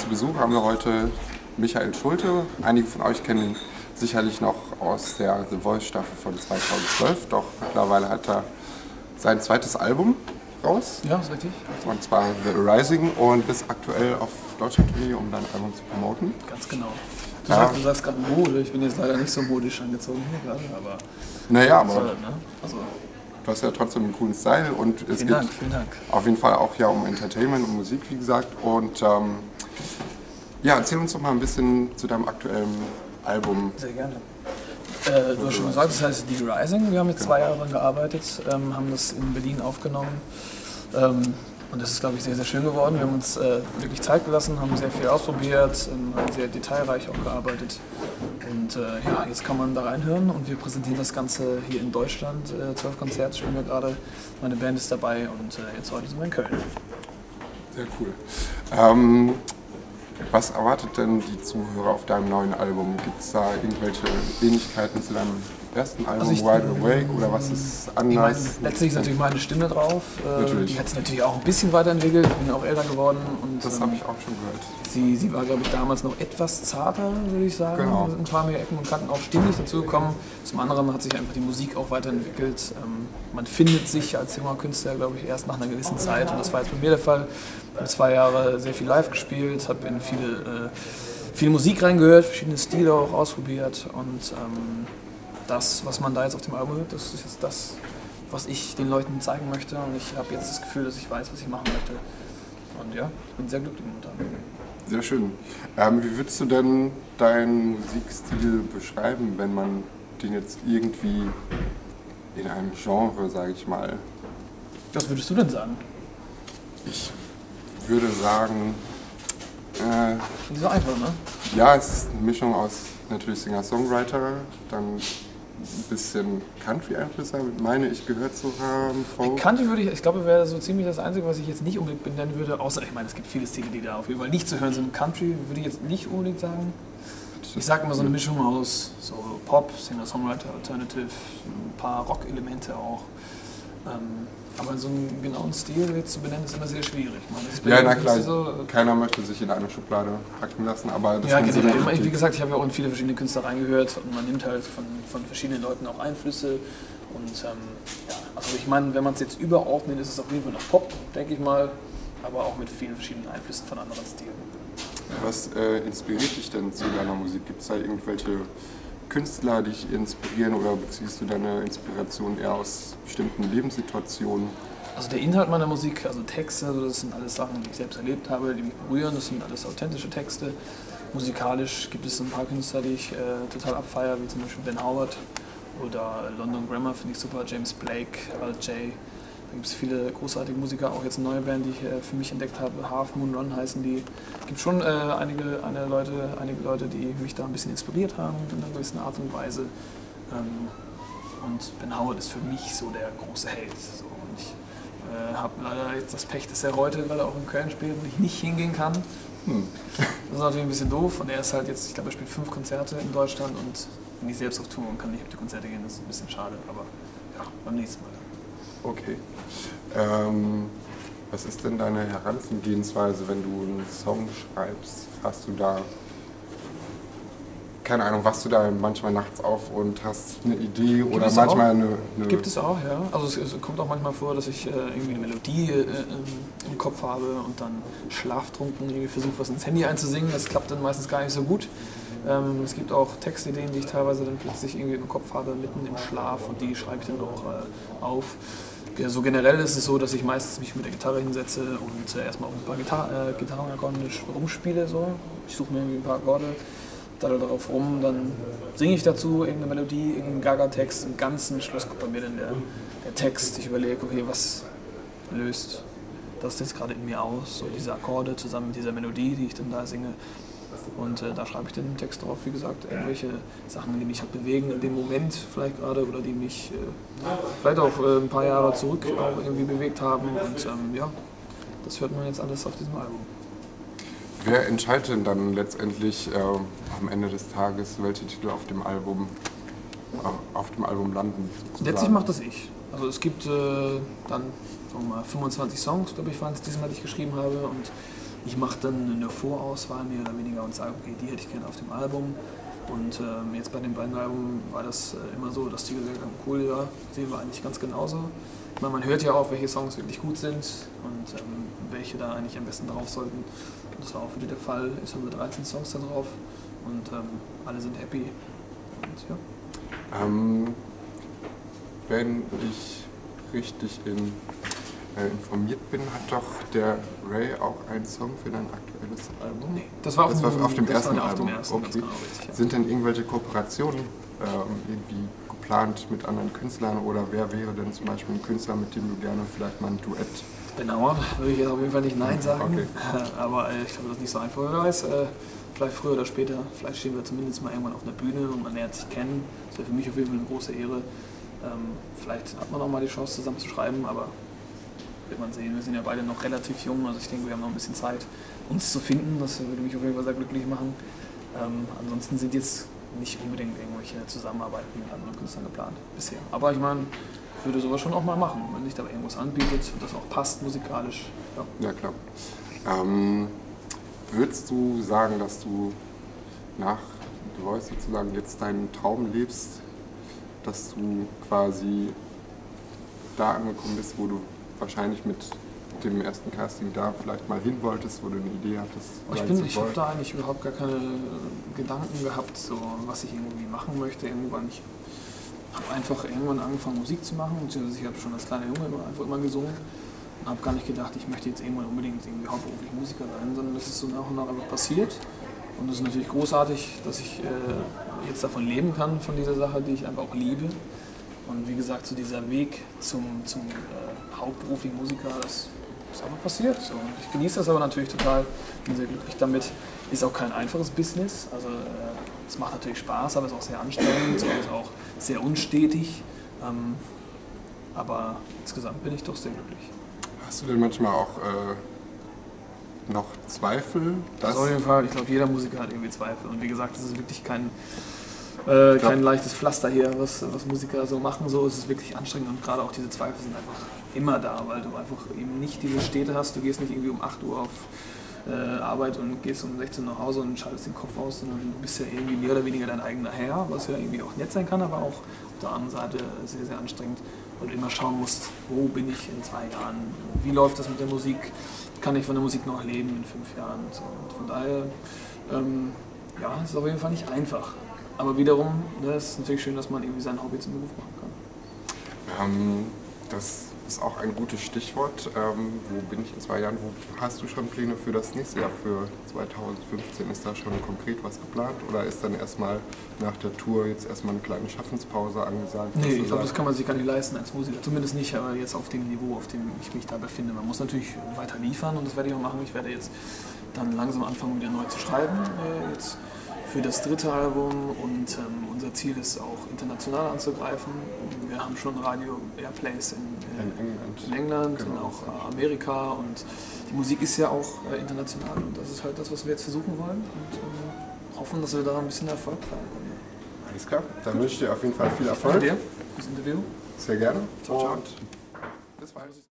zu Besuch haben wir heute Michael Schulte. Einige von euch kennen ihn sicherlich noch aus der The Voice Staffel von 2012, doch mittlerweile hat er sein zweites Album raus. Ja, ist richtig. Und zwar The Rising und ist aktuell auf Deutschland-Tournee, um dein Album zu promoten. Ganz genau. Du, Ja. sagst, du sagst gerade Mode, ich bin jetzt leider nicht so modisch angezogen hier gerade, aber Naja, aber ne? also du hast ja trotzdem einen coolen Style und es vielen geht Dank, vielen Dank. auf jeden Fall auch ja um Entertainment und Musik, wie gesagt. Und ähm, ja, erzähl uns doch mal ein bisschen zu deinem aktuellen Album. Sehr gerne. Äh, du hast schon gesagt, das heißt The Rising. Wir haben jetzt zwei Jahre daran gearbeitet, ähm, haben das in Berlin aufgenommen. Ähm, und das ist, glaube ich, sehr, sehr schön geworden. Wir haben uns äh, wirklich Zeit gelassen, haben sehr viel ausprobiert, ähm, haben sehr detailreich auch gearbeitet. Und äh, ja, jetzt kann man da reinhören und wir präsentieren das Ganze hier in Deutschland. Äh, Zwölf Konzerte spielen wir gerade. Meine Band ist dabei und äh, jetzt heute sind wir in Köln. Sehr cool. Was erwartet denn die Zuhörer auf deinem neuen Album? Gibt es da irgendwelche Ähnlichkeiten zu deinem ersten Album, Also ich- Wide Awake, oder was ist Ich meine, anders? letztlich ist natürlich meine Stimme drauf. Äh, Natürlich. Die hat sich natürlich auch ein bisschen weiterentwickelt. Ich bin auch älter geworden. Und, das ähm, habe ich auch schon gehört. Sie, sie war, glaube ich, damals noch etwas zarter, würde ich sagen. Genau. Ein paar mehr Ecken und Kanten auch stimmig dazugekommen. Zum anderen hat sich einfach die Musik auch weiterentwickelt. Ähm, man findet sich als junger Künstler, glaube ich, erst nach einer gewissen Zeit. Und das war jetzt bei mir der Fall. Ich habe zwei Jahre sehr viel live gespielt, habe in viele, äh, viel Musik reingehört, verschiedene Stile auch ausprobiert. Und ähm, das, was man da jetzt auf dem Album hört, das ist jetzt das, was ich den Leuten zeigen möchte. Und ich habe jetzt das Gefühl, dass ich weiß, was ich machen möchte. Und ja, ich bin sehr glücklich momentan. Sehr schön. Ähm, wie würdest du denn deinen Musikstil beschreiben, wenn man den jetzt irgendwie in einem Genre, sage ich mal, Was würdest du denn sagen? ich würde sagen, äh, Nicht so einfach, ne? ja, es ist eine Mischung aus natürlich Singer-Songwriter, dann ein bisschen Country-Einflüsse, meine ich gehört zu haben. Folk. Country würde ich, ich glaube, wäre so ziemlich das Einzige, was ich jetzt nicht unbedingt benennen würde, außer, ich meine, es gibt viele Stile, die da auf jeden Fall nicht zu hören sind. Country würde ich jetzt nicht unbedingt sagen. Ich sage immer so eine Mischung aus so Pop, Singer-Songwriter, Alternative, ein paar Rock-Elemente auch. Ähm, aber so einen genauen Stil jetzt zu benennen, ist immer sehr schwierig. Man, Ja, na klar, So, keiner möchte sich in eine Schublade packen lassen, aber das ja, so genau. eine- Wie gesagt, ich habe ja auch in viele verschiedene Künstler reingehört und man nimmt halt von, von verschiedenen Leuten auch Einflüsse. Und ähm, ja, also ich meine, wenn man es jetzt überordnet, ist es auf jeden Fall noch Pop, denke ich mal, aber auch mit vielen verschiedenen Einflüssen von anderen Stilen. Was äh, inspiriert dich denn zu deiner Musik? Gibt es da irgendwelche Künstler, dich inspirieren oder beziehst du deine Inspiration eher aus bestimmten Lebenssituationen? Also der Inhalt meiner Musik, also Texte, also das sind alles Sachen, die ich selbst erlebt habe, die mich berühren, das sind alles authentische Texte. Musikalisch gibt es ein paar Künstler, die ich äh, total abfeiere, wie zum Beispiel Ben Howard oder London Grammar finde ich super, James Blake, Alt J. Da gibt es viele großartige Musiker, auch jetzt eine neue Band, die ich äh, für mich entdeckt habe, Half Moon Run heißen die. Es gibt schon äh, einige, eine Leute, einige Leute, die mich da ein bisschen inspiriert haben in einer gewissen Art und Weise. Ähm, und Ben Howard ist für mich so der große Held. So. Und ich äh, habe leider jetzt das Pech, dass er heute, weil er auch in Köln spielt, und ich nicht hingehen kann. Hm. Das ist natürlich ein bisschen doof. Und er ist halt jetzt, ich glaube, er spielt fünf Konzerte in Deutschland und bin ich selbst auf Tour und kann nicht auf die Konzerte gehen. Das ist ein bisschen schade, aber ja, beim nächsten Mal. Okay. Ähm, was ist denn deine Herangehensweise, wenn du einen Song schreibst? Hast du da, keine Ahnung, wachst du da manchmal nachts auf und hast eine Idee oder es manchmal eine, eine. Gibt es auch, ja. Also es, es kommt auch manchmal vor, dass ich äh, irgendwie eine Melodie äh, ähm, im Kopf habe und dann schlaftrunken irgendwie versuche, was ins Handy einzusingen. Das klappt dann meistens gar nicht so gut. Ähm, es gibt auch Textideen, die ich teilweise dann plötzlich irgendwie im Kopf habe, mitten im Schlaf und die schreibe ich dann auch äh, auf. So generell ist es so, dass ich meistens mich mit der Gitarre hinsetze und äh, erstmal auf ein paar Gitar äh, Gitarrenakkorde rumspiele. So. Ich suche mir irgendwie ein paar Akkorde, daddel darauf rum, dann singe ich dazu irgendeine Melodie, irgendeinen Gaga-Text. Im ganzen Schluss kommt bei mir dann der, der Text. Ich überlege, okay, was löst das jetzt gerade in mir aus? So diese Akkorde zusammen mit dieser Melodie, die ich dann da singe. Und äh, da schreibe ich dann im Text drauf, wie gesagt, irgendwelche Sachen, die mich halt bewegen in dem Moment vielleicht gerade oder die mich äh, vielleicht auch äh, ein paar Jahre zurück auch irgendwie bewegt haben. Und ähm, ja, das hört man jetzt alles auf diesem Album. Wer entscheidet denn dann letztendlich äh, am Ende des Tages, welche Titel auf dem Album auf, auf dem Album landen? sozusagen? Letztlich macht das ich. Also es gibt äh, dann sagen wir mal, 25 Songs, glaube ich, waren es diesmal, die ich geschrieben habe. Und ich mache dann eine Vorauswahl mehr oder weniger und sage, okay, die hätte ich gerne auf dem Album. Und ähm, jetzt bei den beiden Alben war das äh, immer so, dass die gesagt haben, cool, ja, sehen wir eigentlich ganz genauso. Ich meine, man hört ja auch, welche Songs wirklich gut sind und ähm, welche da eigentlich am besten drauf sollten. Und das war auch wieder der Fall. Jetzt haben wir 13 Songs da drauf und ähm, alle sind happy. Und, ja. Ähm, wenn ich richtig in, informiert bin, hat doch der Ray auch einen Song für dein aktuelles Album? Nee, das war auf, Das war auf dem ersten auf Album. dem ersten, okay. genau, richtig, ja. Sind denn irgendwelche Kooperationen ähm, irgendwie geplant mit anderen Künstlern oder wer wäre denn zum Beispiel ein Künstler, mit dem du gerne vielleicht mal ein Duett Benauer würde ich jetzt auf jeden Fall nicht Nein sagen. Okay. Aber äh, ich glaube, das ist nicht so einfach. Wer weiß, äh, vielleicht früher oder später, vielleicht stehen wir zumindest mal irgendwann auf einer Bühne und man lernt sich kennen. Das wäre für mich auf jeden Fall eine große Ehre. Ähm, vielleicht hat man auch mal die Chance, zusammen zu schreiben, aber wird man sehen. Wir sind ja beide noch relativ jung, also ich denke, wir haben noch ein bisschen Zeit, uns zu finden. Das würde mich auf jeden Fall sehr glücklich machen. Ähm, ansonsten sind jetzt nicht unbedingt irgendwelche Zusammenarbeiten mit anderen Künstlern geplant bisher. Aber ich meine, ich würde sowas schon auch mal machen, wenn sich da irgendwas anbietet und das auch passt musikalisch. Ja. Ja, klar. Ähm, würdest du sagen, dass du nach The Voice sozusagen jetzt deinen Traum lebst, dass du quasi da angekommen bist, wo du wahrscheinlich mit dem ersten Casting da vielleicht mal hin wolltest, wo du eine Idee hattest? Ich, bin, ich habe da eigentlich überhaupt gar keine Gedanken gehabt, so was ich irgendwie machen möchte. Irgendwann, ich habe einfach irgendwann angefangen Musik zu machen, beziehungsweise ich habe schon als kleiner Junge immer, einfach immer gesungen und habe gar nicht gedacht, ich möchte jetzt irgendwann unbedingt irgendwie hauptberuflich Musiker sein, sondern das ist so nach und nach einfach passiert. Und es ist natürlich großartig, dass ich äh, jetzt davon leben kann, von dieser Sache, die ich einfach auch liebe. Und wie gesagt, so dieser Weg zum, zum äh, hauptberuflichen Musiker, das ist einfach passiert. So. Und ich genieße das aber natürlich total, bin sehr glücklich damit. Ist auch kein einfaches Business. Also äh, es macht natürlich Spaß, aber es ist auch sehr anstrengend, es ist auch sehr unstetig. Ähm, aber insgesamt bin ich doch sehr glücklich. Hast du denn manchmal auch äh, noch Zweifel? Das dass- auf jeden Fall. Ich glaube, jeder Musiker hat irgendwie Zweifel. Und wie gesagt, es ist wirklich kein, äh, kein leichtes Pflaster hier, was, was Musiker so machen. So, es ist wirklich anstrengend und gerade auch diese Zweifel sind einfach immer da, weil du einfach eben nicht diese Städte hast. Du gehst nicht irgendwie um 8 Uhr auf äh, Arbeit und gehst um 16 Uhr nach Hause und schaltest den Kopf aus, sondern du bist ja irgendwie mehr oder weniger dein eigener Herr, was ja irgendwie auch nett sein kann, aber auch auf der anderen Seite sehr, sehr anstrengend, weil du immer schauen musst, wo bin ich in zwei Jahren, wie läuft das mit der Musik, kann ich von der Musik noch leben in fünf Jahren und so. Und von daher, ähm, ja, es ist auf jeden Fall nicht einfach. Aber wiederum, ne, es ist natürlich schön, dass man irgendwie sein Hobby zum Beruf machen kann. Ähm, das ist auch ein gutes Stichwort. Ähm, wo bin ich in zwei Jahren? Wo hast du schon Pläne für das nächste Jahr, für 2015? Ist da schon konkret was geplant? Oder ist dann erstmal nach der Tour jetzt erstmal eine kleine Schaffenspause angesagt? Nee, ich glaube, das kann man sich gar nicht leisten als Musiker. Zumindest nicht, aber jetzt auf dem Niveau, auf dem ich mich da befinde. Man muss natürlich weiter liefern und das werde ich auch machen. Ich werde jetzt dann langsam anfangen, wieder neu zu schreiben. Äh, jetzt für das dritte Album und ähm, unser Ziel ist auch international anzugreifen. Wir haben schon Radio-Airplays in, äh, In England. in England, Genau, in auch äh, Amerika und die Musik ist ja auch äh, international und das ist halt das, was wir jetzt versuchen wollen und ähm, hoffen, dass wir da ein bisschen Erfolg feiern können. Alles klar. Dann wünsche ich dir auf jeden Fall viel Danke Erfolg. dir fürs Interview. Sehr gerne. Ciao, ciao. Und bis bald.